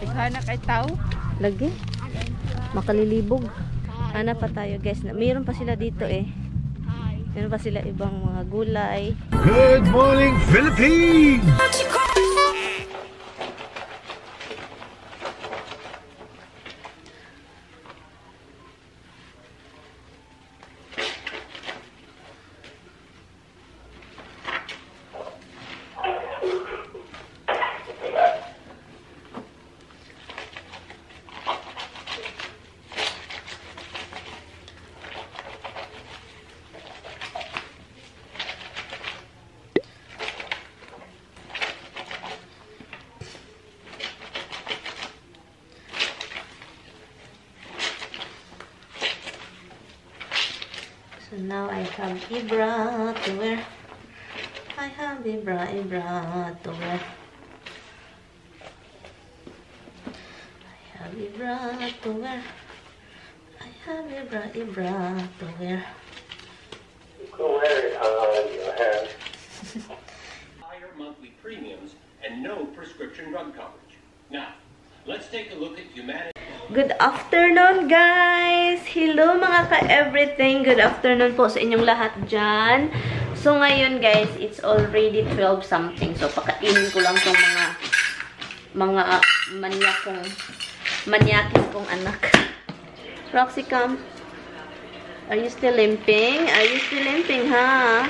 Ikhana kay tao. Lagi. Makalilibog. Hanap pa tayo guys. Na- Mayroon pa sila dito eh. Meron pa sila ibang mga gulay. Good morning, Philippines! Have Ibra to wear. I have Ibra, Ibra to wear. I have Ibra to wear. I have Ibra, Ibra to wear. Cool wear it on your hair. higher monthly premiums and no prescription drug coverage. Now, let's take a look at humanity. Good afternoon, guys! Hello, mga ka-everything! Good afternoon po sa inyong lahat dyan. So, ngayon, guys, it's already 12 something. So, pakainin ko lang tong mga mga manyakong manyakin kong anak. Roxy, come. Are you still limping? Are you still limping, ha?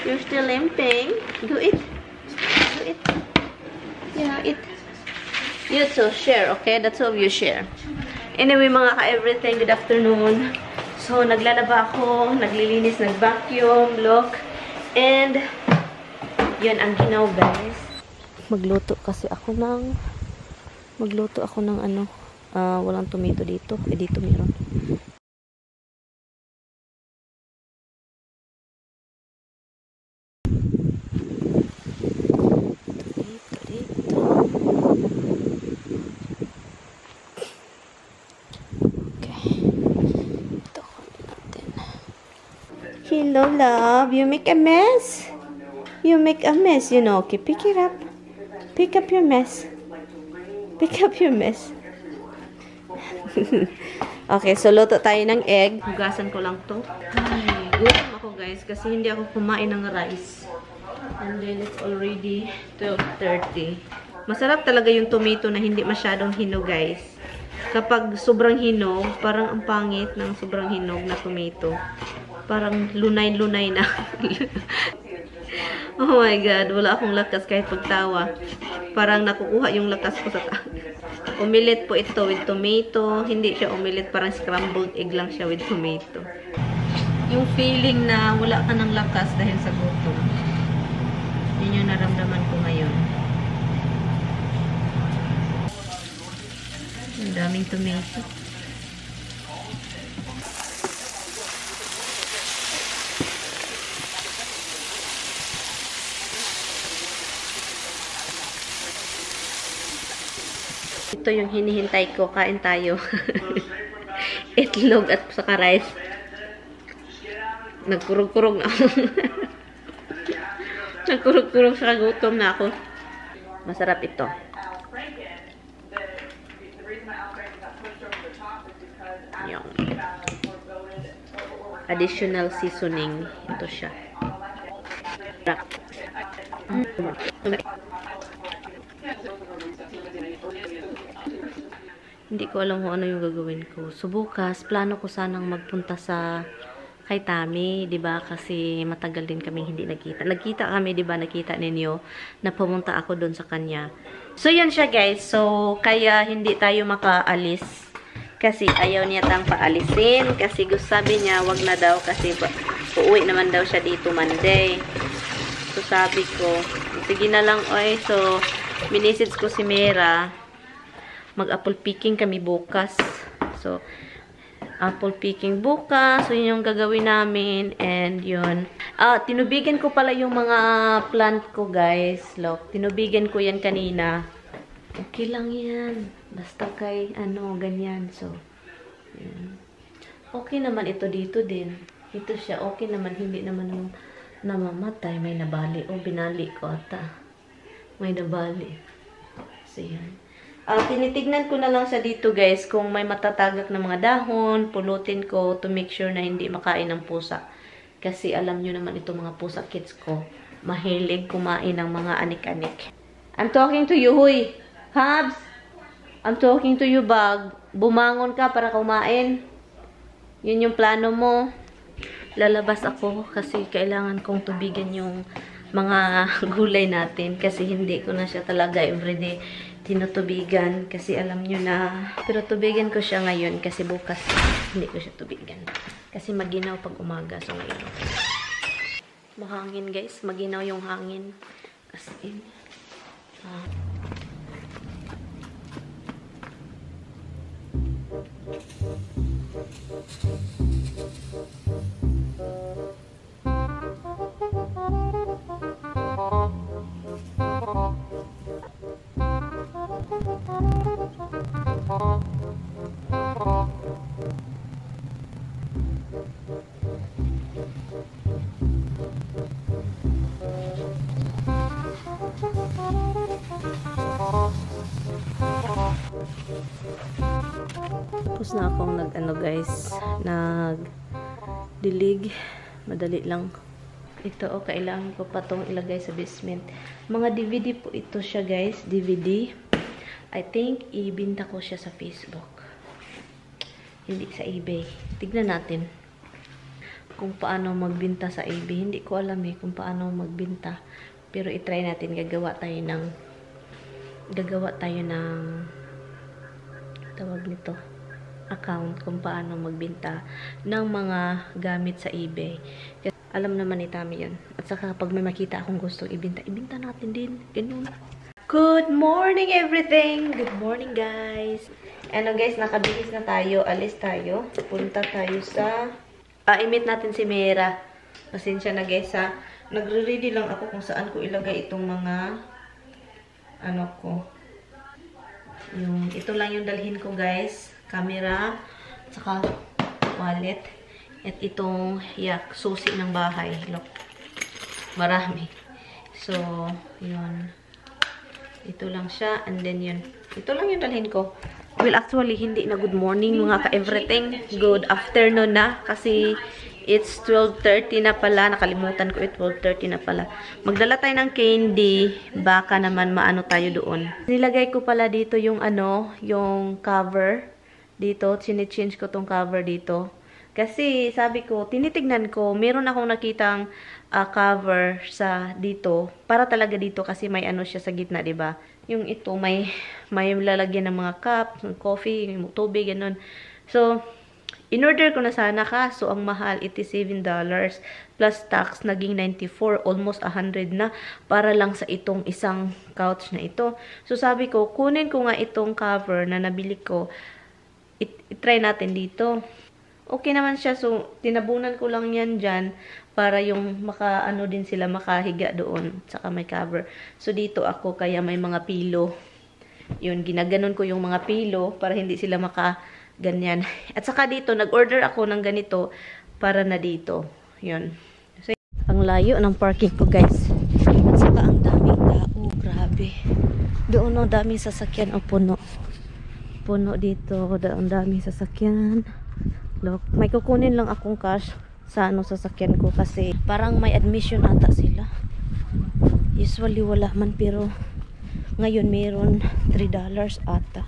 You're still limping? Do it. Do it. Yeah, it. You too, share, okay? That's all you share. Anyway, mga ka-everything, good afternoon. So, naglalaba ako, naglilinis, nag-vacuum, look. And, yun ang ginaw, guys. Magluto kasi ako ng, magluto ako ng ano, ah, walang tomato dito. Eh, dito meron. Dito, dito. Okay. Ito kunin natin. Hello, love. You make a mess? You make a mess, you know. Okay, pick it up. Pick up your mess. Pick up your mess. okay, so luto tayo ng egg. Hugasan ko lang to. Ay, gutom ako guys kasi hindi ako kumain ng rice. And then it's already 12.30. Masarap talaga yung tomato na hindi masyadong hinog guys. Kapag sobrang hinog, parang ang pangit ng sobrang hinog na tomato. Parang lunay-lunay na. oh my God, wala akong lakas kahit pagtawa. Parang nakukuha yung lakas ko sa ta. Omelette po ito with tomato. Hindi siya omelette, parang scrambled egg lang siya with tomato. Yung feeling na wala ka ng lakas dahil sa gutom. Yun yung naramdaman ko ngayon. Ang daming tomato. Ito yung hinihintay ko. Kain tayo. Itlog at saka rice. Nagkurog-kurog na ako. Nagkurog-kurog sa gutom na ako. Masarap ito. Yung additional seasoning. Ito siya. Hindi ko alam kung ano yung gagawin ko. So, bukas, plano ko sanang magpunta sa kay Tami, 'di ba? Kasi matagal din kaming hindi nagkita. Nagkita kami, 'di ba? Nakita ninyo na pumunta ako doon sa kanya. So, yun siya, guys. So, kaya hindi tayo makaalis kasi ayaw niya tang paalisin kasi gusto sabi niya wag na daw kasi uuwi naman daw siya dito Monday. So, sabi ko, sige na lang, oy. So, minisits ko si Mera mag-apple picking kami bukas. So, apple picking bukas. So, yun yung gagawin namin. And, yun. Ah, tinubigan ko pala yung mga plant ko, guys. Look, tinubigan ko yan kanina. Okay lang yan. Basta kay, ano, ganyan. So, yan. Okay naman ito dito din. Ito siya. Okay naman. Hindi naman nam- namamatay. May nabali. O, binali ko ata. May nabali. So, yan. Ah, tinitignan ko na lang sa dito guys kung may matatagak na mga dahon, pulutin ko to make sure na hindi makain ng pusa. Kasi alam nyo naman itong mga pusa kids ko, mahilig kumain ng mga anik-anik. I'm talking to you, huy! Habs! I'm talking to you, bag. Bumangon ka para kumain. Yun yung plano mo. Lalabas ako kasi kailangan kong tubigan yung mga gulay natin kasi hindi ko na siya talaga everyday tinutubigan kasi alam nyo na pero tubigan ko siya ngayon kasi bukas hindi ko siya tubigan. Kasi maginaw pag umaga so ngayon. Mahangin guys. Maginaw yung hangin. As in ah. Tapos na akong nag ano guys, nag dilig. Madali lang. Ito oh, kailangan ko pa tong ilagay sa basement. Mga DVD po ito siya guys, DVD. I think ibinta ko siya sa Facebook. Hindi sa eBay. Tignan natin kung paano magbinta sa eBay. Hindi ko alam eh kung paano magbinta. Pero itry natin gagawa tayo ng gagawa tayo ng tawag nito account kung paano magbenta ng mga gamit sa eBay. Kasi alam naman ni Tami yun. At saka kapag may makita akong gustong ibinta, ibinta natin din. Ganun. Good morning everything! Good morning guys! Ano guys, nakabihis na tayo. Alis tayo. Punta tayo sa... Ah, i-meet natin si Mera. Pasensya na guys ha. Nagre-ready lang ako kung saan ko ilagay itong mga ano ko. Yung, ito lang yung dalhin ko guys. Camera. Saka wallet. At itong yak, susi ng bahay. Look. Marami. So, yun. Ito lang siya. And then yun. Ito lang yung dalhin ko. Well, actually, hindi na good morning mga ka-everything. Good afternoon na. Kasi it's 12.30 na pala. Nakalimutan ko, it's 12.30 na pala. Magdala tayo ng candy. Baka naman maano tayo doon. Nilagay ko pala dito yung ano, yung cover. Dito, change ko tong cover dito. Kasi sabi ko, tinitignan ko, meron akong nakitang uh, cover sa dito. Para talaga dito kasi may ano siya sa gitna, 'di ba? Yung ito may may lalagyan ng mga cup, coffee, tubig ganun. So, in-order ko na sana kaso ang mahal $87 plus tax naging 94 almost 100 na para lang sa itong isang couch na ito. So sabi ko, kunin ko nga itong cover na nabili ko. I-try natin dito okay naman siya. So, tinabunan ko lang yan dyan para yung maka, ano din sila, makahiga doon. Tsaka may cover. So, dito ako kaya may mga pilo. Yun, ginaganon ko yung mga pilo para hindi sila maka ganyan. At saka dito, nag-order ako ng ganito para na dito. Yun. So, ang layo ng parking ko, guys. At saka ang daming tao. Grabe. Doon, no, daming sasakyan o puno. Puno dito. Ang daming sasakyan. Look, may kukunin lang akong cash sa ano sasakyan ko kasi parang may admission ata sila. Usually wala man pero ngayon meron $3 ata.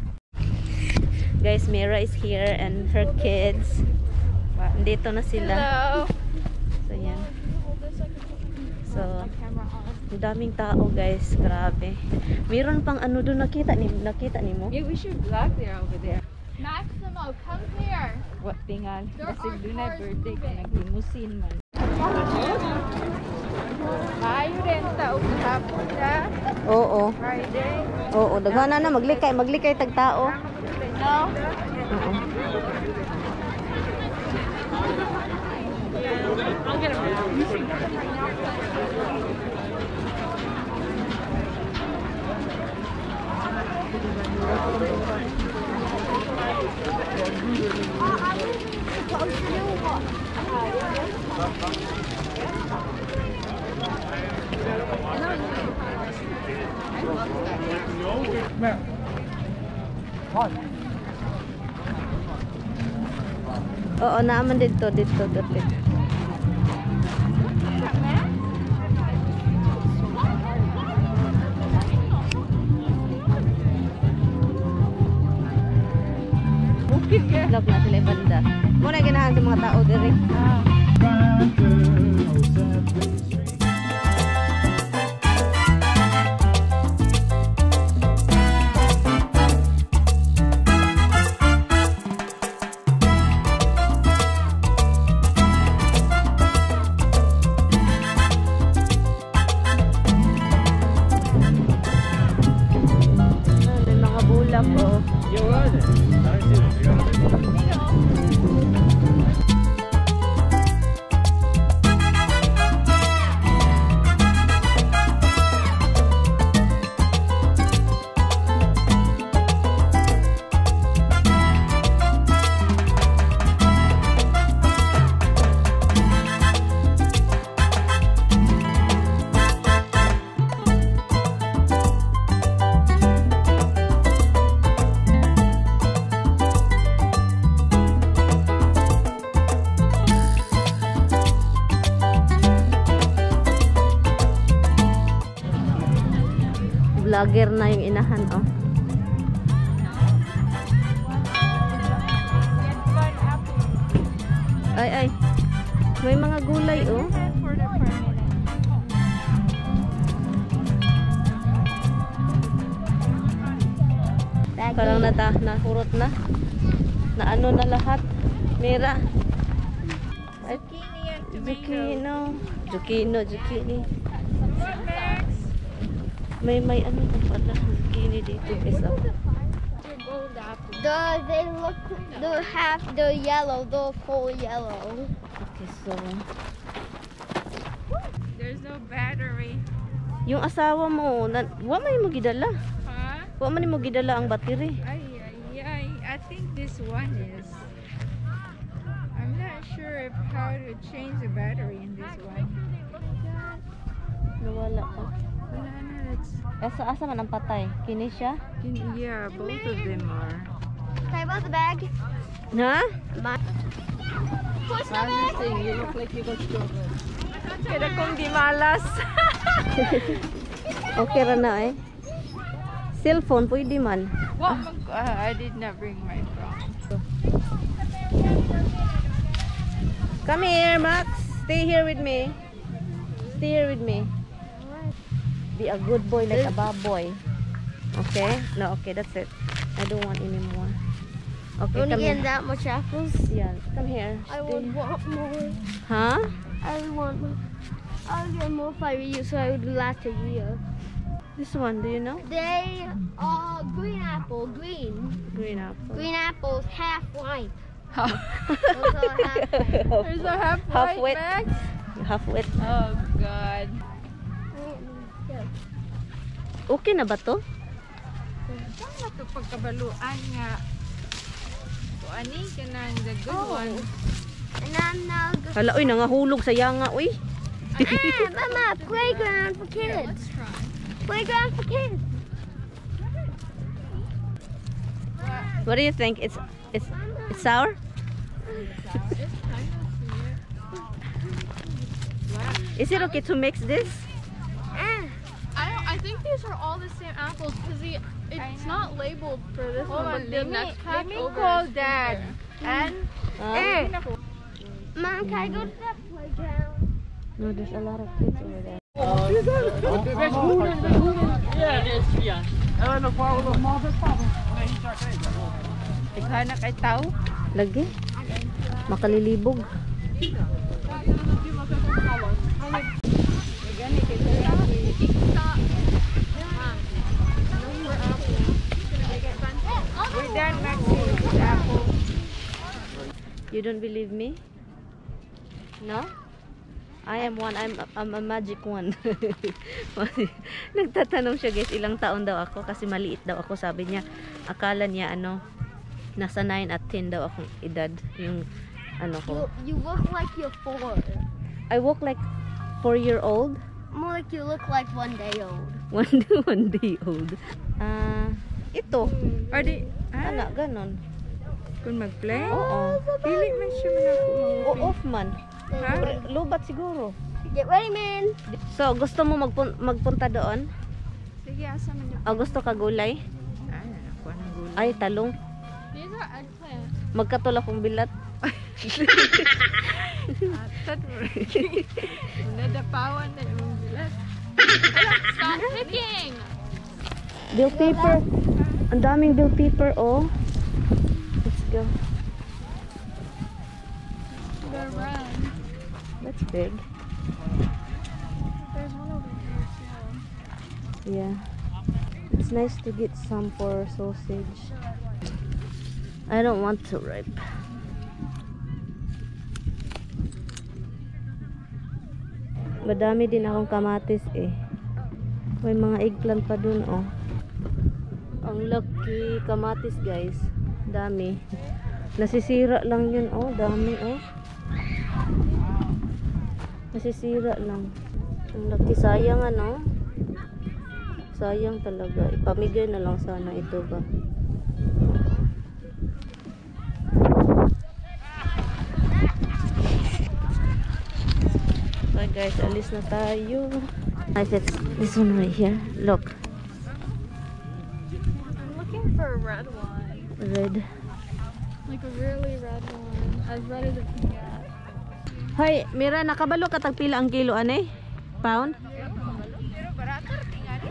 Guys, Mira is here and her kids. Dito na sila. Hello. So yan. So, daming tao guys, grabe. Meron pang ano doon nakita ni nakita ni mo? Yeah, we should vlog there over there. Maximo, come here wa tingal kasi dunay birthday kay naglimusin man. Ayo renta oh, og hapon na. Oo. Friday. Oo daghan na maglikay maglikay tag tao. Ah, no oo I'll get him. Oo, naaman dito, dito, dito. Vlog na sila banda. Muna ginahan sa mga tao diri. Mga bulak oh. Vlogger Ay ay. May mga gulay oh. Parang nata nahurot na. Na ano na lahat. Mira. Ay, zucchini. Zucchini, zucchini. May may ano pa pala. Zucchini dito guys. Oh. The they look the half the yellow, the full yellow. Okay, so There's no battery. yung asawa mo, na, wa man mo gidala. Huh? Wa man mo gidala ang battery. Ay, ay, ay. I think this one is. I'm not sure if how to change the battery in this one. Nawala ko. Wala na, it's, Asa asa man ang patay? Kini siya? yeah, both of them are. Can I borrow the bag? Ha? Push the bag. Kaya kung di malas. Okay ra na eh. Cellphone pwede man. What? uh, I did not bring my phone. Come here, Max. Stay here with me. Stay here with me. Be a good boy like a bad boy. Okay? No, okay, that's it. I don't want any more. Okay, Only come getting here. that much apples. Yeah, come here. I Stay. would want more. Huh? I want more. I'll get more if I reuse so I would last a year. This one, do you know? They are green apple, green. Green apple. Green apples, half white. Those are half white. There's a half Half white wet. Max. Half wet. Oh God. Okay na ba to? Saan na ito pagkabaluan nga? Kuani ka na the good Oh. one. And I'm now go- Hala, uy, nangahulog sa yanga, uy. ah, Mama, playground for kids. Playground for kids. What do you think? It's it's it's sour? Is it okay to mix this? Ah, I don't, I think these are all the same apples because the it's not labeled for this Hold one, on, but let the me, next let pack me over call is dad. bigger. And Huh? eh. Mom, can I go to that playground? No, there's a lot of kids over there. ikaw na kay tao. Lagi. Makalilibog. We're done, Maxie, with the apple. You don't believe me? No? I am one. I'm, I'm a magic one. Nagtatanong siya guys, ilang taon daw ako kasi maliit daw ako. Sabi niya, akala niya ano, nasa 9 at 10 daw akong edad. Yung ano ko. You, you look like you're four. I walk like 4 year old. More like you look like one day old. One, one day old. Ah, Ito. Or di, ah, Ana, ganon. Kung mag-play? Oo. Dili man siya man ako O off man. Ha? Lubat siguro. Get ready, man. So, gusto mo magpun- magpunta doon? Sige, asa man? O gusto ka gulay? Ah, ako ang gulo. Ay, talong. These are eggplant. Magkatula kong bilat. Atat mo. Nadapawan na yung bilat. Stop picking! Bill paper. Ang daming bill paper, oh. Go. They're red. That's big. There's one over here too. Yeah. It's nice to get some for sausage. I don't want to ripe. Madami din akong kamatis eh. May mga eggplant pa dun oh. Ang lucky kamatis guys. Dami. Nasisira lang yun oh. Dami oh. Nasisira lang. Ang lucky sayang ano. Sayang talaga. Ipamigay na lang sana ito ba. Guys, alis na tayo. I said, this one right here. Look, red. Like a really red one. As red as it can get. Hoy, Mira, nakabalo ka tagpila ang kilo ane? Pound? Pero barato rin rin.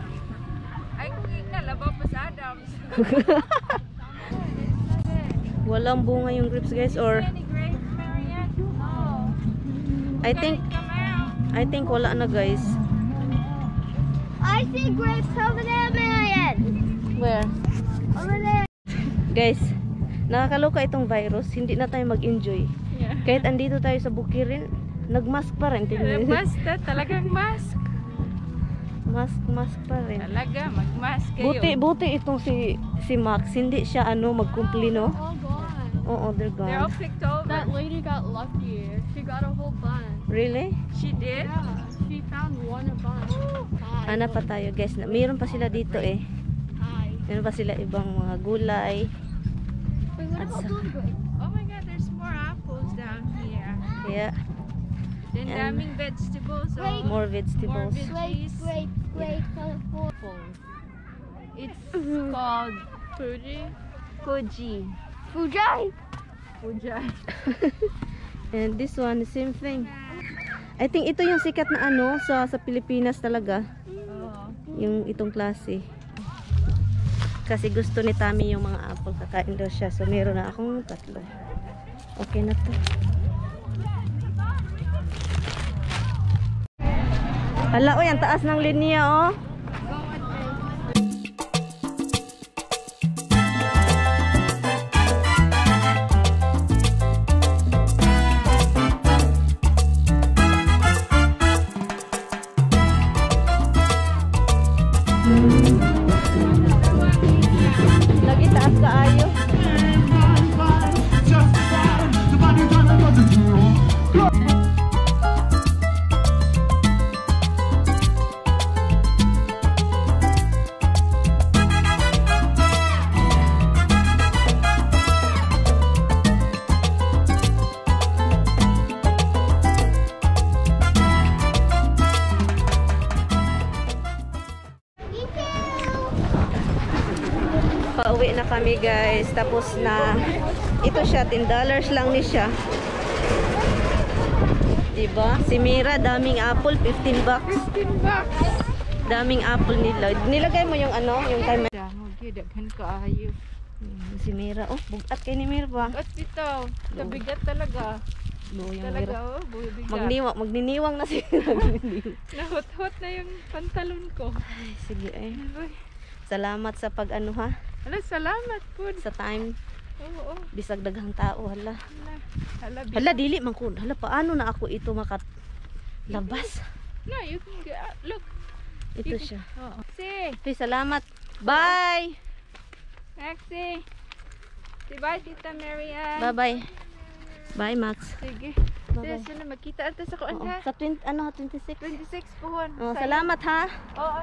Ay, kung nalabaw pa sa Adams. Walang bunga yung grapes guys or. I think. I think wala na guys. I see grapes over there, man. Where? Over there. Guys, nakakaloka itong virus. Hindi na tayo mag-enjoy. Yeah. Kahit andito tayo sa bukirin, nagmask pa rin. Niyo. Basta talagang mask. Mask, mask pa rin. Talaga, mag-mask kayo. Buti, buti itong si si Max, hindi siya ano magkumplino. All gone. Oo, they're They're all gone. picked over. That lady got lucky. She got a whole bunch. Really? She did? Yeah, she found one a bunch. Hanap pa tayo guys. Na- Mayroon pa sila dito eh. Mayroon pa sila ibang mga gulay. Wait, what about? Oh my God, there's more apples down here. Yeah, Then And- daming vegetables. Wait. Oh. more vegetables. More Grapes, grapes, grapes, colorful. It's called Fuji. Koji. Fujai. Fuji. And this one, the same thing. I think ito yung sikat na ano sa sa Pilipinas talaga. Oh. Yung itong klase. Kasi gusto ni Tami yung mga apple. Kakain daw siya. So, meron na akong tatlo. Okay na to. Hala, oy, ang taas ng linya, oh. Tapos na ito siya, 10 dollars lang ni siya. Diba? Si Mira, daming apple, 15 bucks. 15 bucks. Daming apple nila. Nilagay mo yung ano, yung timer. Damo, daghan ka ayo. Si Mira, oh, bugat kay ni Mira ba? At bitaw, kabigat talaga. No, yung Talaga, Mira. oh, bubigat. Magniwa, magniniwang na si Nahot-hot na yung pantalon ko. Ay, Sige eh. Salamat sa pag ano ha, Hala, salamat po. sa time. Oo, oo. Bisag daghang tao, hala. Hala, hala, Hala, dili man ko. Hala, paano na ako ito makat labas? No, you can get out. Look. Ito siya. Oo. See, Okay, salamat. Bye! Maxie. Say bye, Tita Marian. Bye-bye. Bye, Max. Sige. Bye-bye. Sige, magkita ata sa kuan ha. sa 20, ano, 26. 26 pohon. Oh, Sayang. salamat ha. Oo.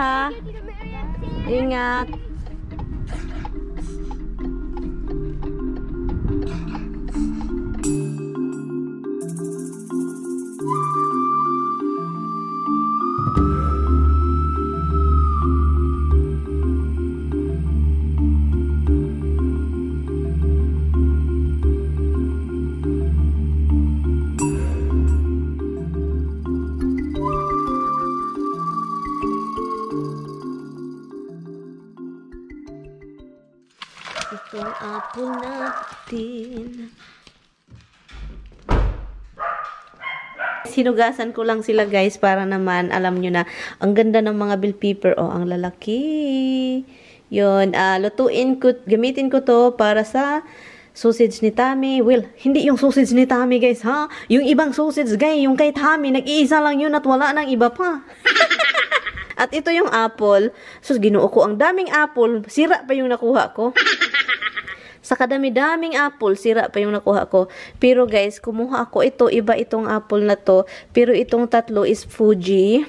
Ha. Ingat. Ang apple natin. Sinugasan ko lang sila guys para naman alam nyo na ang ganda ng mga bill paper. Oh, ang lalaki. Yun, ah, lutuin ko, gamitin ko to para sa sausage ni Tami. Well, hindi yung sausage ni Tami guys ha. Yung ibang sausage guys, yung kay Tami, nag-iisa lang yun at wala nang iba pa. At ito yung apple. So, ginuo ko ang daming apple. Sira pa yung nakuha ko. Sa kadami-daming apple, sira pa yung nakuha ko. Pero guys, kumuha ako ito. Iba itong apple na to. Pero itong tatlo is Fuji.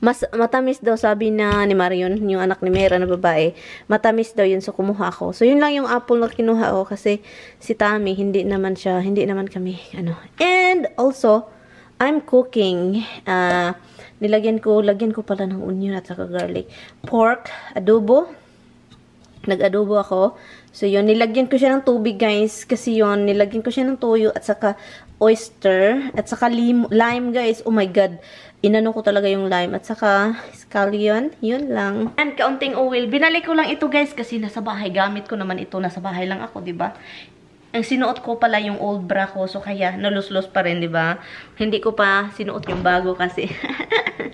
Mas matamis daw sabi na ni Marion, yung anak ni Mera na babae. Matamis daw yun so kumuha ako. So yun lang yung apple na kinuha ko kasi si Tami hindi naman siya, hindi naman kami ano. And also, I'm cooking. Uh, nilagyan ko, lagyan ko pala ng onion at saka garlic. Pork, adobo. Nag-adobo ako. So, yun. Nilagyan ko siya ng tubig, guys. Kasi yun, nilagyan ko siya ng toyo at saka oyster. At saka lim lime, guys. Oh my God. Inano ko talaga yung lime. At saka scallion. Yun lang. And kaunting oil. Binalik ko lang ito, guys. Kasi nasa bahay. Gamit ko naman ito. Nasa bahay lang ako, ba ang sinuot ko pala yung old bra ko. So, kaya nalus-lus pa rin, di ba? Hindi ko pa sinuot yung bago kasi.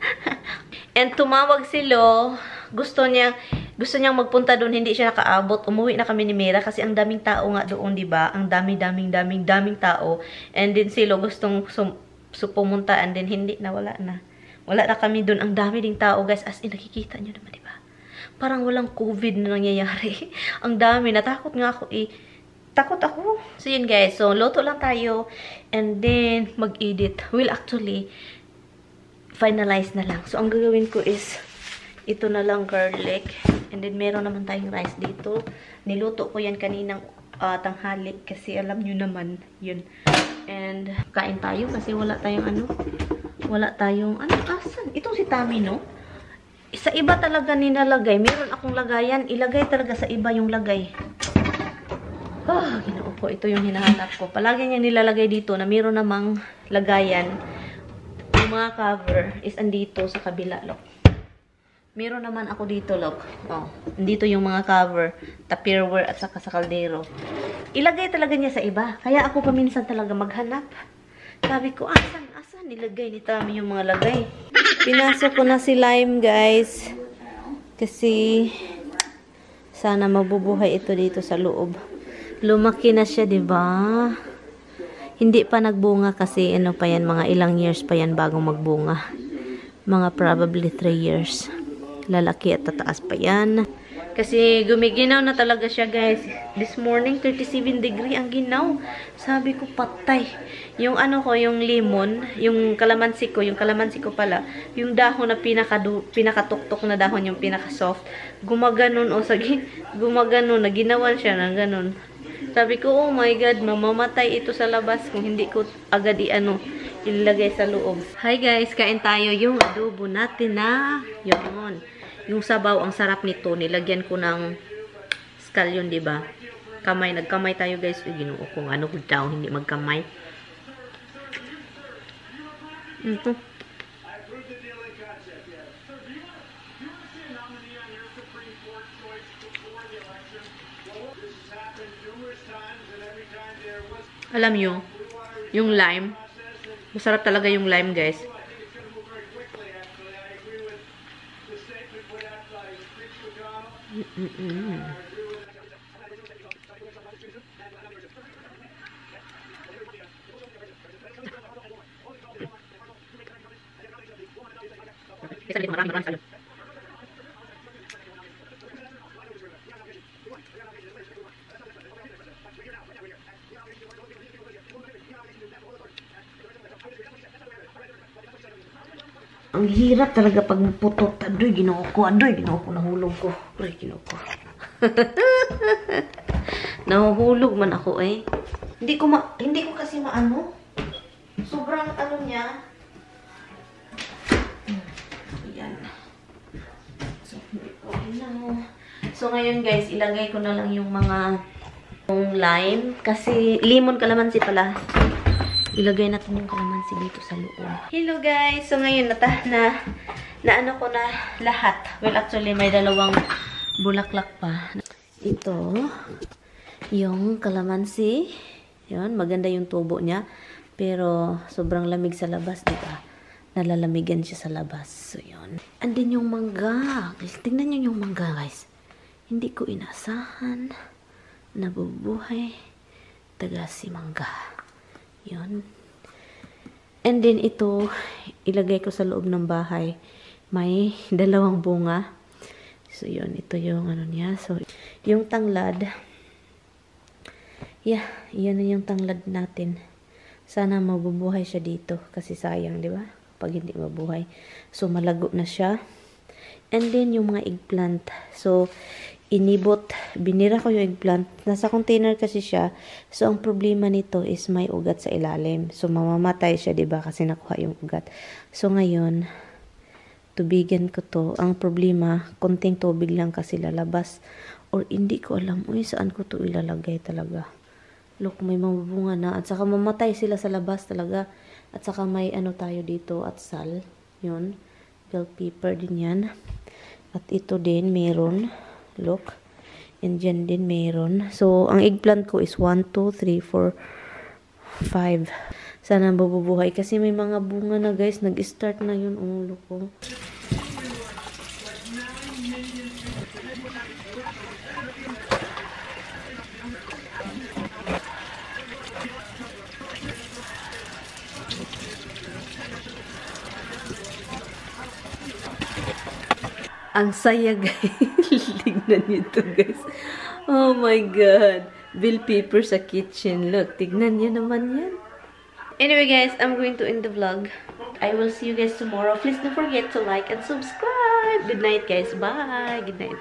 And tumawag si Lo. Gusto niya, gusto niyang magpunta doon. Hindi siya nakaabot. Umuwi na kami ni Mira kasi ang daming tao nga doon, di ba? Ang dami, daming, daming, daming tao. And then si Lo gustong sum, so, pumunta and then hindi na, wala na. Wala na kami doon. Ang dami ding tao, guys. As in, nakikita niyo naman, di ba? Parang walang COVID na nangyayari. ang dami. Natakot nga ako eh takot ako. So, yun guys. So, loto lang tayo. And then, mag-edit. Well, actually, finalize na lang. So, ang gagawin ko is, ito na lang garlic. And then, meron naman tayong rice dito. Niluto ko yan kaninang uh, tanghali. Kasi alam nyo naman, yun. And, kain tayo kasi wala tayong ano. Wala tayong, ano, asan? Itong si Tami, no? Sa iba talaga ninalagay. Meron akong lagayan. Ilagay talaga sa iba yung lagay. Ah, ginoo po. Ito yung hinahanap ko. Palagi niya nilalagay dito na mayroon namang lagayan. Yung mga cover is andito sa kabila, look. Meron naman ako dito, look. Oh, andito yung mga cover. Tupperware at saka sa kaldero. Ilagay talaga niya sa iba. Kaya ako paminsan talaga maghanap. Sabi ko, asan, asan nilagay ni Tami yung mga lagay? Pinasok ko na si Lime, guys. Kasi, sana mabubuhay ito dito sa loob. Lumaki na siya, 'di ba? Hindi pa nagbunga kasi ano pa yan, mga ilang years pa yan bago magbunga. Mga probably 3 years. Lalaki at tataas pa yan. Kasi gumiginaw na talaga siya, guys. This morning, 37 degree ang ginaw. Sabi ko, patay. Yung ano ko, yung lemon, yung kalamansi ko, yung kalamansi ko pala, yung dahon na pinakadu, pinakatuktok na dahon, yung pinaka-soft, gumaganon o sagi, gumaganon, na ginawan siya ng ganon. Sabi ko, oh my God, mamamatay ito sa labas kung hindi ko agad i-ano, ilagay sa loob. Hi guys, kain tayo yung adobo natin na, yun. Yung sabaw, ang sarap nito. Nilagyan ko ng scallion, di ba? Kamay, nagkamay tayo guys. Uy, ginoo kung ano kung daw, hindi magkamay. Ito. Alam nyo, yung lime, masarap talaga yung lime, guys. Mm -mm. Marami, marami tayo. Ang hirap talaga pag putot. Adoy, ginoo ko. Adoy, ginoo ko. Nahulog ko. Adoy, ginoo ko. Nahuhulog man ako eh. Hindi ko ma hindi ko kasi maano. Sobrang ano niya. Ayan. So, hindi ano. So, ngayon guys, ilagay ko na lang yung mga yung lime. Kasi, lemon kalamansi pala. Ilagay natin yung kalamansi dito sa loob. Hello guys! So, ngayon, nata, na, na ano ko na lahat. Well, actually, may dalawang bulaklak pa. Ito, yung kalamansi. Yun, maganda yung tubo niya. Pero, sobrang lamig sa labas, di ba? Nalalamigan siya sa labas. So, yun. And then yung mangga. Guys, tingnan nyo yung mangga, guys. Hindi ko inasahan. Nabubuhay. Taga si mangga. Yun. And then, ito, ilagay ko sa loob ng bahay. May dalawang bunga. So, yun. Ito yung ano niya. So, yung tanglad. Yeah, yan yung tanglad natin. Sana mabubuhay siya dito. Kasi sayang, di ba? Pag hindi mabuhay. So, malago na siya. And then, yung mga eggplant. So, inibot. Binira ko yung eggplant. Nasa container kasi siya. So, ang problema nito is may ugat sa ilalim. So, mamamatay siya, ba? Kasi nakuha yung ugat. So, ngayon, tubigan ko to. Ang problema, konting tubig lang kasi lalabas. Or hindi ko alam, uy, saan ko to ilalagay talaga. Look, may mabubunga na. At saka mamatay sila sa labas talaga. At saka may ano tayo dito at sal. Yun. Bell pepper din yan. At ito din, meron. Look. And dyan din meron. So, ang eggplant ko is 1, 2, 3, 4, 5. Sana mabubuhay. Kasi may mga bunga na guys. Nag-start na yun. Oh, look Ang saya, guys. tignan niyo to, guys. Oh my God. Bill paper sa kitchen. Look, tignan niyo naman yan. Anyway, guys, I'm going to end the vlog. I will see you guys tomorrow. Please don't forget to like and subscribe. Good night, guys. Bye. Good night.